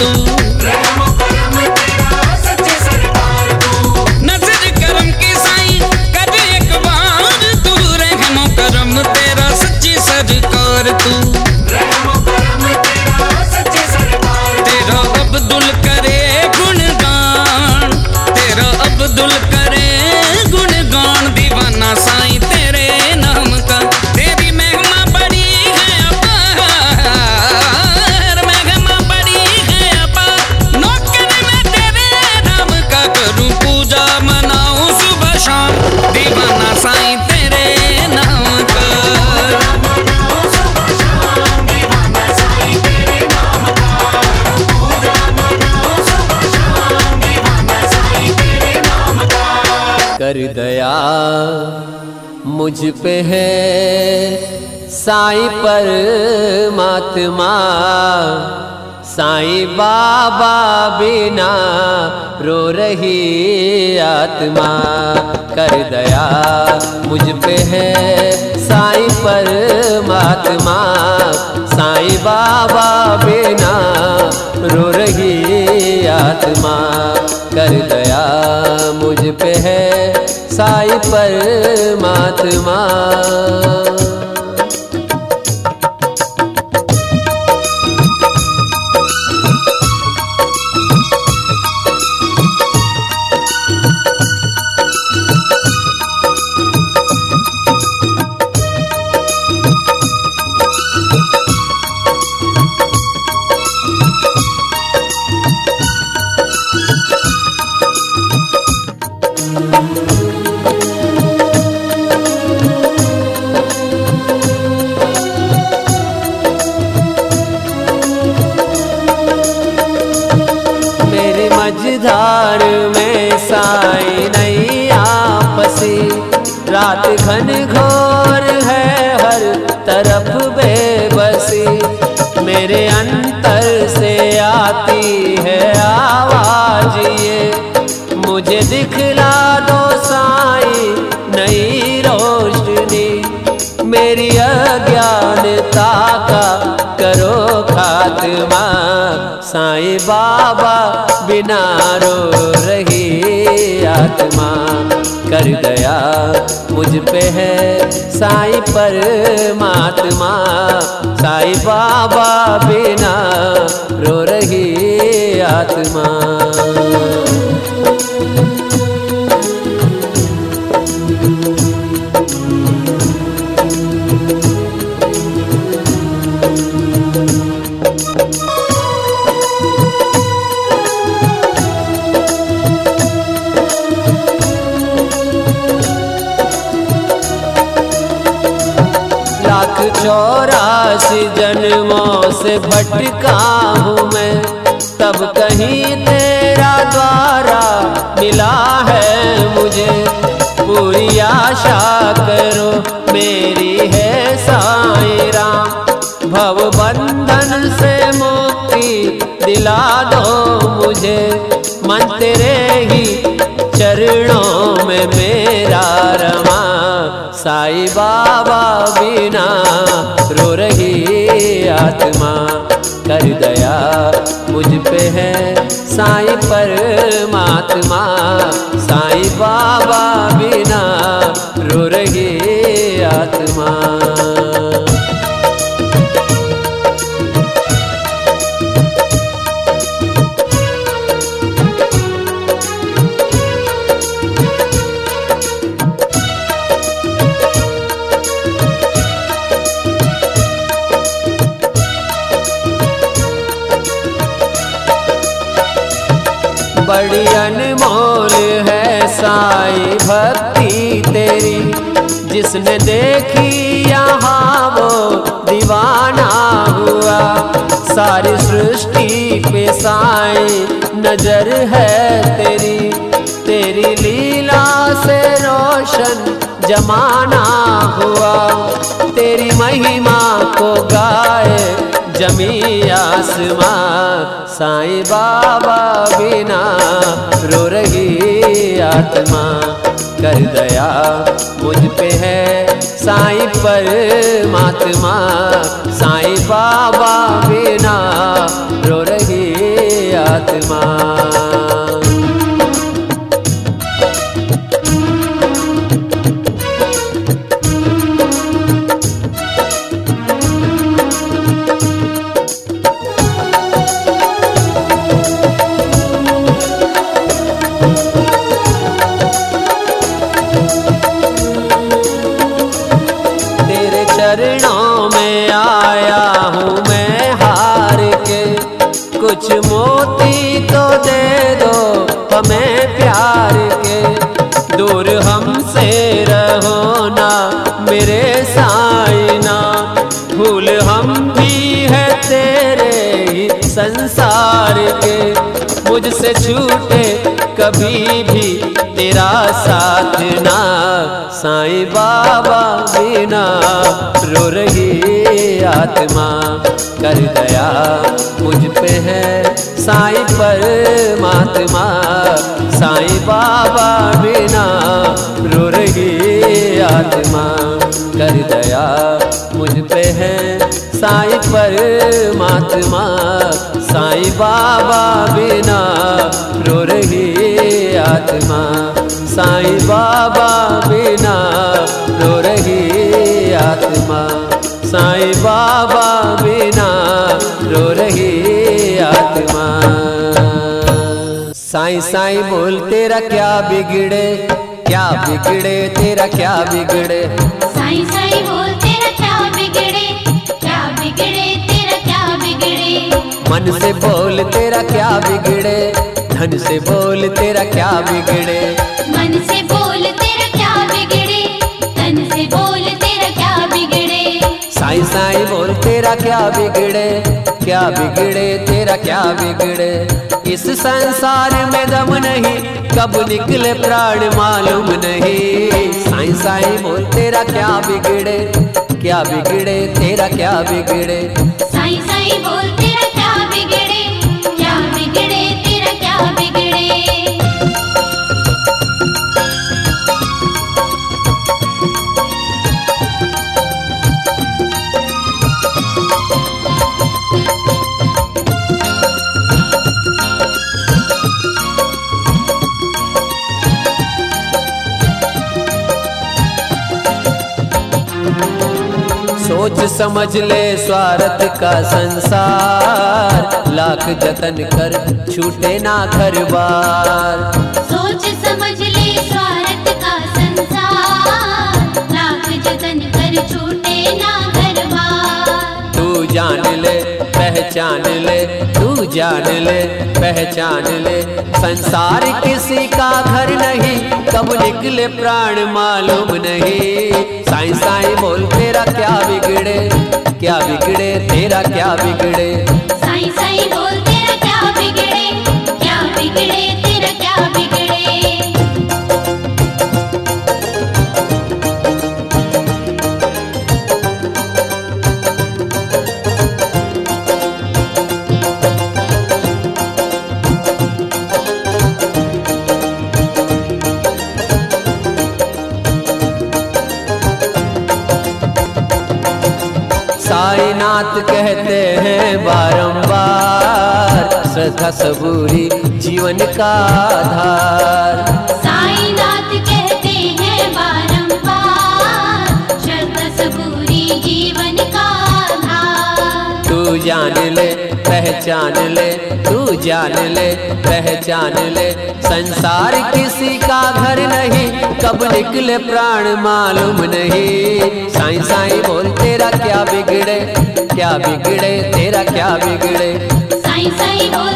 oh कर दया मुझ पे है। साईं पर मात्मा साईं बाबा बिना रो रही आत्मा। कर दया मुझ पे है। साईं पर मात्मा साईं बाबा बिना रो रही आत्मा। कर दया मुझ पे है। साईं पर मेरी अज्ञानता का करो खात्मा। साईं बाबा बिना रो रही आत्मा। कर दया मुझ पे है साईं पर मात्मा साईं बाबा बिना रो रही आत्मा। से भटका हूँ मैं। तब कहीं तेरा द्वारा मिला है मुझे। पूरी आशा करो, मेरी है साईं राम। भव बंधन से मुक्ति दिला दो मुझे। मन तेरे ही चरणों में मेरा रमा। साईं बाबा बिना रो रही आत्मा। कर दया मुझ पे है साई पर मात्मा साई बाबा बिना रो रही आत्मा। साई भक्ति तेरी, जिसने देखी यहाँ वो दीवाना हुआ। सारी सृष्टि पे साई नज़र है तेरी तेरी लीला से रोशन जमाना हुआ। तेरी महिमा को गाए जमी आसमां, साईं बाबा बिना रो रही आत्मा। कर दया मुझ पे है, साईं पर मात्मा साईं बाबा बिना रो रही आत्मा। के मुझसे छूटे कभी भी तेरा साथ ना। साईं बाबा बिना रो रही आत्मा, कर दया मुझ पे है साईं परमात्मा। साईं बाबा बिना रो रही आत्मा, कर दया मुझ पे है साईं परमात्मा, साईं बाबा बिना रो रही आत्मा। साईं बाबा बिना रो रही आत्मा। साईं बाबा बिना रो रही आत्मा। साईं साईं बोल, तेरा क्या बिगड़े? क्या बिगड़े? तेरा क्या बिगड़े? साईं साईं मन से बोल तेरा क्या बिगड़े? धन से बोल तेरा क्या बिगड़े? मन से बोल तेरा क्या बिगड़े? तन से बोल तेरा क्या बिगड़े? साईं साईं बोल तेरा क्या बिगड़े? क्या बिगड़े तेरा क्या बिगड़े? इस संसार में दम नहीं कब निकले प्राण मालूम नहीं। साईं साईं बोल तेरा क्या बिगड़े? क्या बिगड़े तेरा क्या बिगड़े? साईं साईं सोच समझ ले स्वार्थ का संसार। लाख जतन कर छूटे ना घर बार। पहचान ले, तू जान ले, पहचान ले। संसार किसी का घर नहीं, कब निकले प्राण मालूम नहीं। साई साई बोल, तेरा क्या बिगड़े क्या बिगड़े, तेरा क्या बिगड़े। साई साईं बारंबार सबूरी जीवन का आधार। साईनाथ कहते हैं बारंबार श्रद्धा सबूरी जीवन का आधार। तू जान ले पहचान ले तू जान ले पहचान ले संसार किसी का घर नहीं कब निकले प्राण मालूम नहीं। साई साई बोल तेरा क्या बिगड़े क्या बिगड़े तेरा क्या बिगड़े। साई साई बोल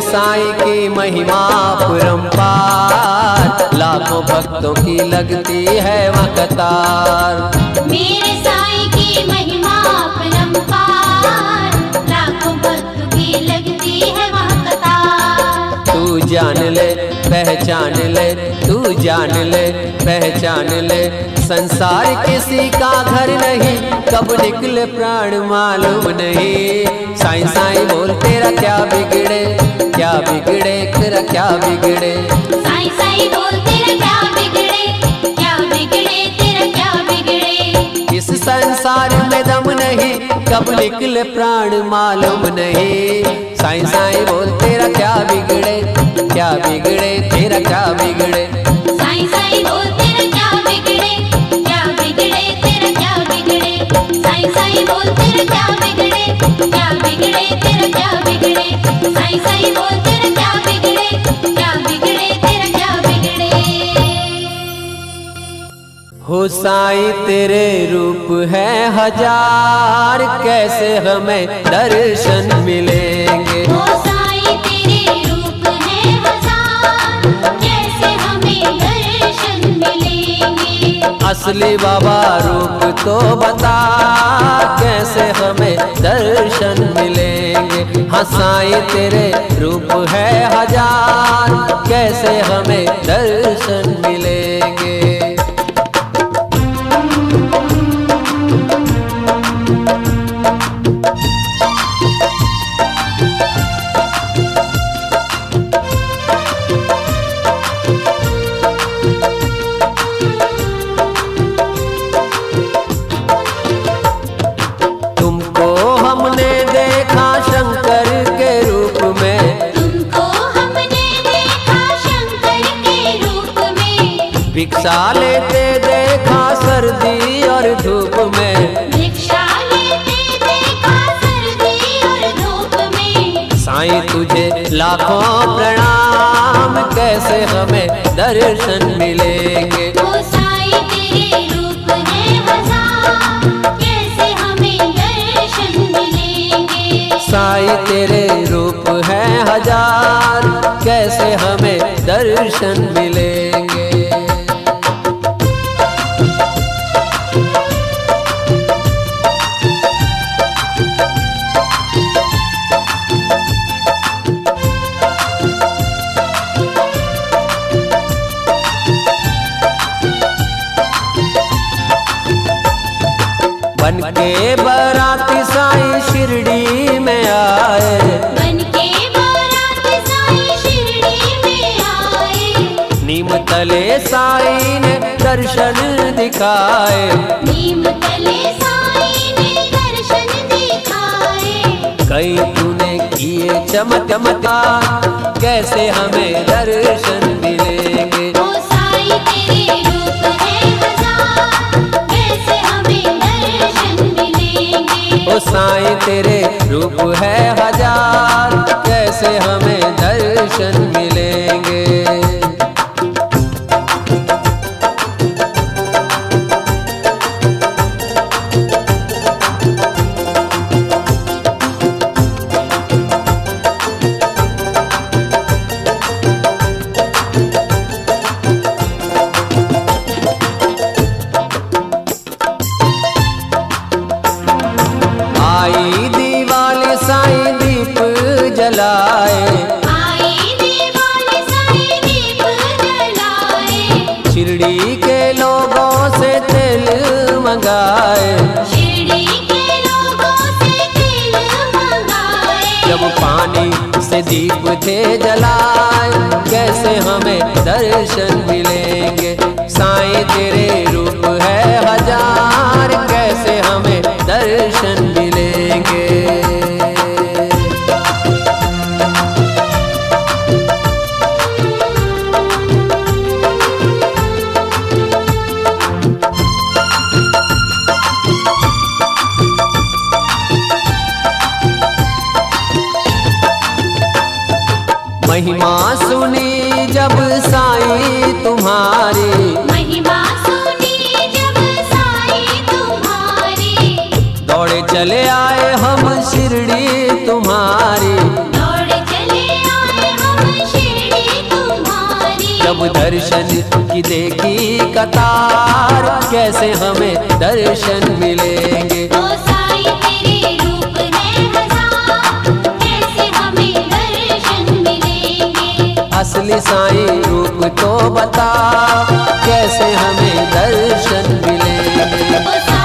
साईं की महिमा परम्पार लाखों भक्तों की लगती है वकतार। कतार मेरे साईं की महिमा परंपार लाखों भक्तों की लगती है वकतार। तू जान ले पहचान जान ले पहचान ले। संसार किसी का घर नहीं कब निकले प्राण मालूम नहीं। साईं साईं बोल तेरा क्या बिगड़े क्या बिगड़े तेरा क्या बिगड़े। साईं साईं बोल तेरा क्या बिगड़े क्या बिगड़े तेरा क्या बिगड़े। इस संसार में दम नहीं कब निकले प्राण मालूम नहीं। साईं साईं बोल तेरा क्या बिगड़े क्या बिगड़े तेरा क्या बिगड़े। साईं तेरे रूप है हज़ार कैसे हमें दर्शन मिलेंगे? असली बाबा रूप तो बता, कैसे हमें दर्शन मिलेंगे? हसाए तेरे रूप है हज़ार, कैसे हमें लेते देखा सर्दी और धूप में। भिक्षा लेते देखा सर्दी और धूप में। साईं तुझे लाखों प्रणाम कैसे हमें दर्शन मिलेंगे। ओ साई तेरे रूप है हज़ार कैसे हमें दर्शन मिलेंगे। साई तेरे रूप है हज़ार कैसे हमें दर्शन मिलेंगे। दिखाए। नीम तले साई ने दर्शन दिखाए। कई तूने किए चमक चमत्कार कैसे हमें दर्शन मिलेंगे? ओ साई तेरे रूप है हज़ार कैसे हमें दर्शन मिलेंगे? ओ साईं तेरे रूप है हज़ार कैसे हमें दर्शन मिलेंगे? जब दर्शन की देखी कतार। कैसे हमें दर्शन मिलेंगे? ओ साई रूप हज़ार। कैसे हमें दर्शन मिलेंगे? असली साईं रूप तो बता। कैसे हमें दर्शन मिलेंगे?